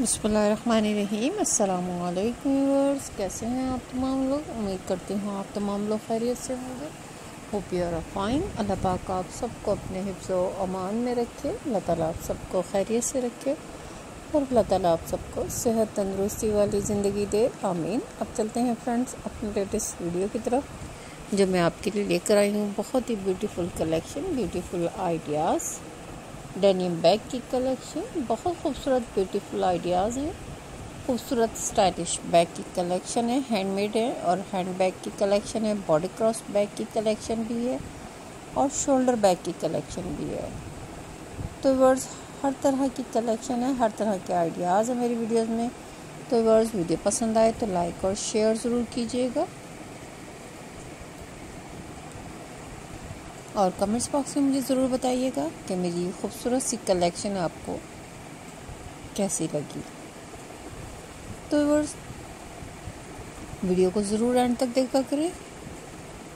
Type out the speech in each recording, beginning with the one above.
बसमीम अल्लाम कैसे हैं आप तमाम लोग? उम्मीद करती हूँ आप तमाम लोग खैरियत से होंगे। Hope you are fine. Allah पाक आप सबको अपने हिफ्ज़ अमान में रखे। अल्लाह ताला आप सबको खैरियत से रखे और अल्लाह ताला आप सबको सेहत तंदरुस्ती वाली ज़िंदगी दे। आमीन। अब चलते हैं फ्रेंड्स, अपने लेटेस्ट वीडियो की तरफ़, जो मैं आपके लिए लेकर आई हूँ। बहुत ही beautiful collection, beautiful ideas. Denim bag की कलेक्शन बहुत खूबसूरत ब्यूटीफुल आइडियाज़ हैं। खूबसूरत स्टाइलिश बैग की कलेक्शन है हैंडमेड है और हैंड बैग की कलेक्शन है। बॉडी क्रॉस बैग की कलेक्शन भी है और शोल्डर बैग की कलेक्शन भी है। तो वर्स हर तरह की कलेक्शन है, हर तरह के आइडियाज़ हैं मेरी वीडियोज़ में। तो वर्स वीडियो पसंद आए तो लाइक और शेयर ज़रूर कीजिएगा। और कमेंट्स बॉक्स में मुझे ज़रूर बताइएगा कि मेरी खूबसूरत सी कलेक्शन आपको कैसी लगी। तो वीडियो को ज़रूर एंड तक देखा करें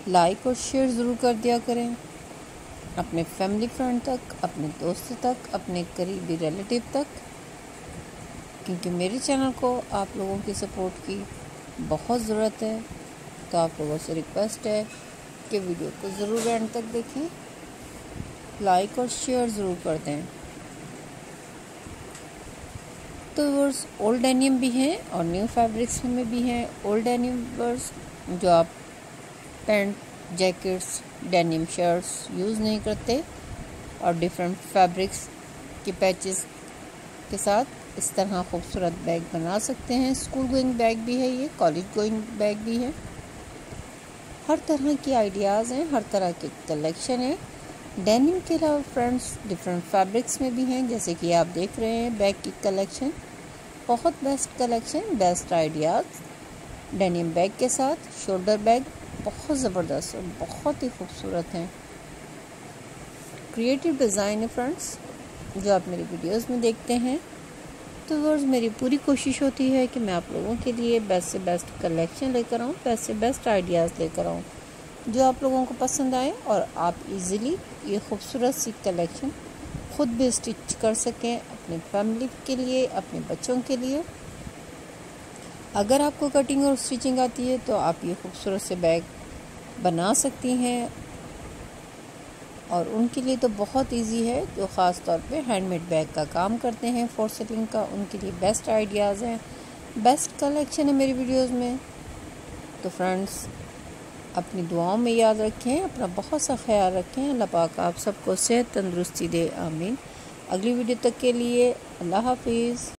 लाइक और शेयर ज़रूर कर दिया करें। अपने फैमिली फ्रेंड तक, अपने दोस्तों तक, अपने करीबी रिलेटिव तक, क्योंकि मेरे चैनल को आप लोगों की सपोर्ट की बहुत ज़रूरत है। तो आप लोगों से रिक्वेस्ट है के वीडियो को ज़रूर एंड तक देखें। लाइक और शेयर ज़रूर कर दें। तो वर्स ओल्ड डेनियम भी हैं और न्यू फैब्रिक्स में भी हैं। ओल्ड डेनियम वर्स जो आप pant jackets denim shirts use नहीं करते और डिफरेंट फैब्रिक्स के पैचेस के साथ इस तरह खूबसूरत बैग बना सकते हैं। स्कूल गोइंग बैग भी है ये कॉलेज गोइंग बैग भी है। हर तरह की आइडियाज़ हैं, हर तरह के कलेक्शन है। डेनिम के अलावा फ्रेंड्स डिफरेंट फैब्रिक्स में भी हैं, जैसे कि आप देख रहे हैं बैग की कलेक्शन बहुत best collection best ideas denim bag के साथ शोल्डर बैग बहुत ज़बरदस्त और बहुत ही खूबसूरत हैं। क्रिएटिव डिज़ाइन है फ्रेंड्स जो आप मेरी वीडियोस में देखते हैं। तो वर्स मेरी पूरी कोशिश होती है कि मैं आप लोगों के लिए बेस्ट से बेस्ट कलेक्शन लेकर आऊँ बेस्ट से बेस्ट आइडियाज़ लेकर आऊँ, जो आप लोगों को पसंद आए और आप इजीली ये खूबसूरत सी कलेक्शन ख़ुद भी स्टिच कर सकें अपने फैमिली के लिए, अपने बच्चों के लिए। अगर आपको कटिंग और स्टिचिंग आती है तो आप ये खूबसूरत से बैग बना सकती हैं और उनके लिए तो बहुत इजी है, जो ख़ास तौर पे हैंडमेड बैग का काम करते हैं फोर सेलिंग का, उनके लिए बेस्ट आइडियाज़ हैं। बेस्ट कलेक्शन है मेरी वीडियोस में। तो फ्रेंड्स अपनी दुआओं में याद रखें, अपना बहुत सा ख्याल रखें। अल्लाह पाक आप सबको सेहत तंदरुस्ती दे, आमीन। अगली वीडियो तक के लिए अल्लाह हाफिज़।